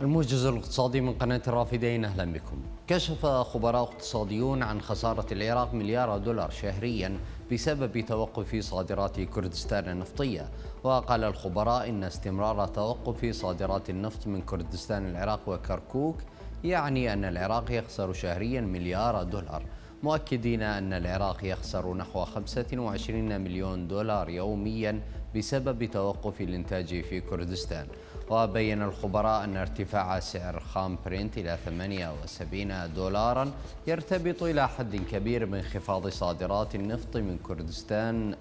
الموجز الاقتصادي من قناة الرافدين أهلا بكم. كشف خبراء اقتصاديون عن خسارة العراق مليار دولار شهريا بسبب توقف صادرات كردستان النفطية. وقال الخبراء إن استمرار توقف صادرات النفط من كردستان العراق وكركوك يعني أن العراق يخسر شهريا مليار دولار. مؤكدين أن العراق يخسر نحو 25 مليون دولار يوميا بسبب توقف الإنتاج في كردستان. وبين الخبراء أن ارتفاع سعر خام برنت إلى 78 دولارا يرتبط إلى حد كبير بانخفاض صادرات النفط من كردستان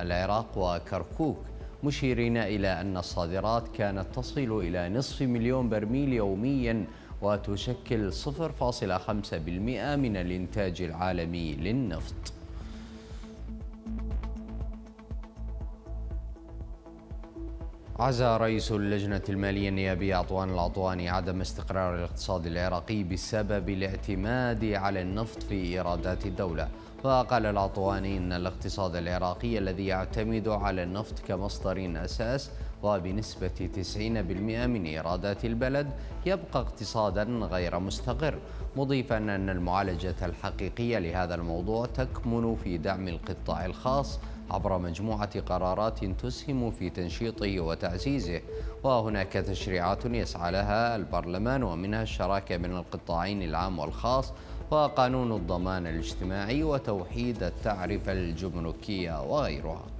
العراق وكركوك مشيرين إلى أن الصادرات كانت تصل إلى نصف مليون برميل يوميا وتشكل 0.5% من الإنتاج العالمي للنفط. عزى رئيس اللجنة المالية النيابية عطوان العطواني عدم استقرار الاقتصاد العراقي بسبب الاعتماد على النفط في إيرادات الدولة. وقال العطواني إن الاقتصاد العراقي الذي يعتمد على النفط كمصدر أساس وبنسبة 90% من إيرادات البلد يبقى اقتصادا غير مستقر مضيفا أن المعالجة الحقيقية لهذا الموضوع تكمن في دعم القطاع الخاص عبر مجموعة قرارات تسهم في تنشيطه وتعزيزه وهناك تشريعات يسعى لها البرلمان ومنها الشراكة بين القطاعين العام والخاص وقانون الضمان الاجتماعي وتوحيد التعرفة الجمركية وغيرها.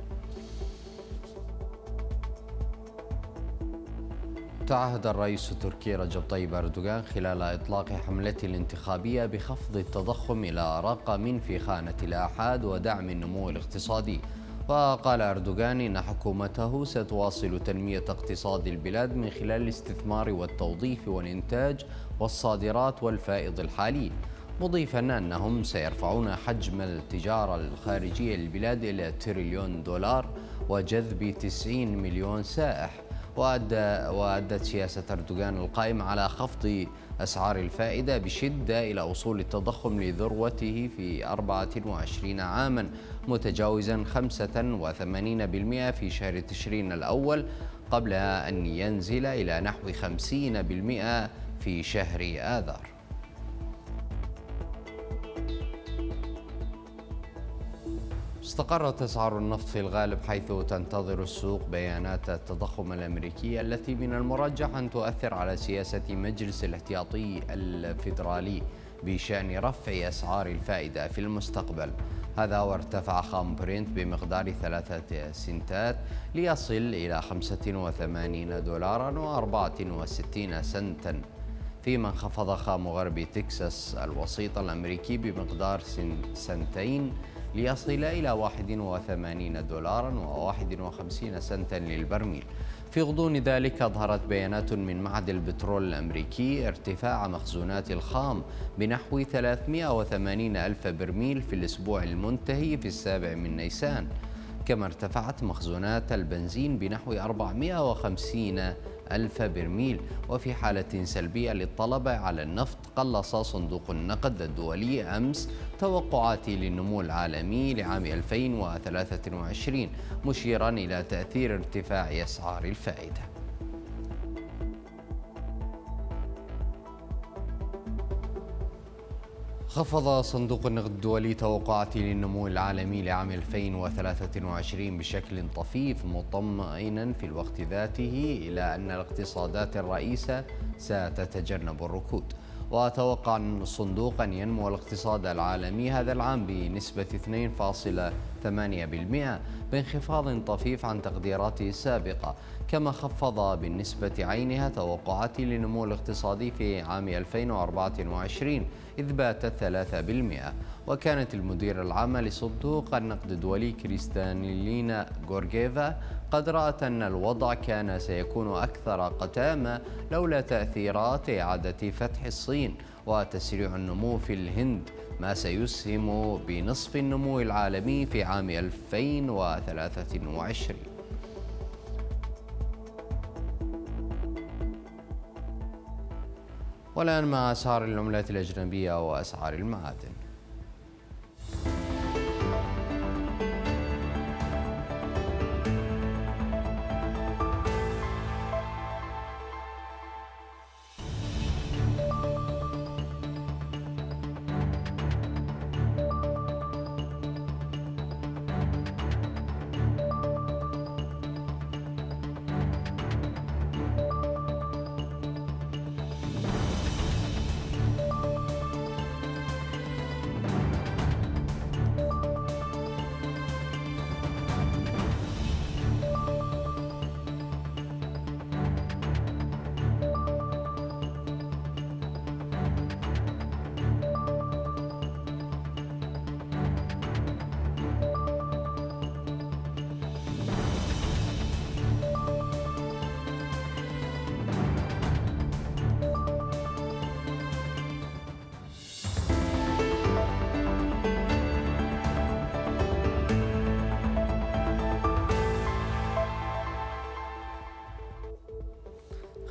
تعهد الرئيس التركي رجب طيب أردوغان خلال إطلاق حملته الانتخابية بخفض التضخم إلى رقم في خانة الآحاد ودعم النمو الاقتصادي. وقال أردوغان إن حكومته ستواصل تنمية اقتصاد البلاد من خلال الاستثمار والتوظيف والإنتاج والصادرات والفائض الحالي مضيفا أنهم سيرفعون حجم التجارة الخارجية للبلاد إلى تريليون دولار وجذب 90 مليون سائح. وأدى وأدت سياسة أردوغان القائمة على خفض أسعار الفائدة بشدة إلى وصول التضخم لذروته في 24 عاما متجاوزا 85% في شهر تشرين الأول قبل أن ينزل إلى نحو 50% في شهر آذار. استقرت أسعار النفط في الغالب حيث تنتظر السوق بيانات التضخم الأمريكي التي من المرجح أن تؤثر على سياسة مجلس الاحتياطي الفيدرالي بشأن رفع أسعار الفائدة في المستقبل. هذا وارتفع خام برنت بمقدار ثلاثة سنتات ليصل إلى 85 دولارا و64 سنتا. فيما انخفض خام غرب تكساس الوسيط الأمريكي بمقدار سنتين ليصل إلى 81 دولارا و51 سنتا للبرميل. في غضون ذلك أظهرت بيانات من معهد البترول الأمريكي ارتفاع مخزونات الخام بنحو 380 ألف برميل في الأسبوع المنتهي في السابع من نيسان. كما ارتفعت مخزونات البنزين بنحو 450 ألف برميل وفي حالة سلبية للطلب على النفط قلص صندوق النقد الدولي أمس توقعاتي للنمو العالمي لعام 2023 مشيرا إلى تأثير ارتفاع أسعار الفائدة. خفض صندوق النقد الدولي توقعاته للنمو العالمي لعام 2023 بشكل طفيف مطمئنا في الوقت ذاته إلى أن الاقتصادات الرئيسة ستتجنب الركود. وتوقع الصندوق أن ينمو الاقتصاد العالمي هذا العام بنسبة 2.8% بانخفاض طفيف عن تقديراته السابقة كما خفض بالنسبة عينها توقعات للنمو الاقتصادي في عام 2024 إذ باتت 3% وكانت المدير العامة لصندوق النقد الدولي كريستالينا غورجيفا قد رأت أن الوضع كان سيكون أكثر قتامة لولا تأثيرات إعادة فتح الصين. وتسريع النمو في الهند ما سيسهم بنصف النمو العالمي في عام 2023 والآن مع أسعار العملات الأجنبية وأسعار المعادن.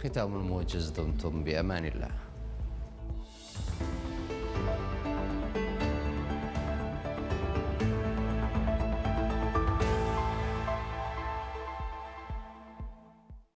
ختام الموجز دمتم بأمان الله.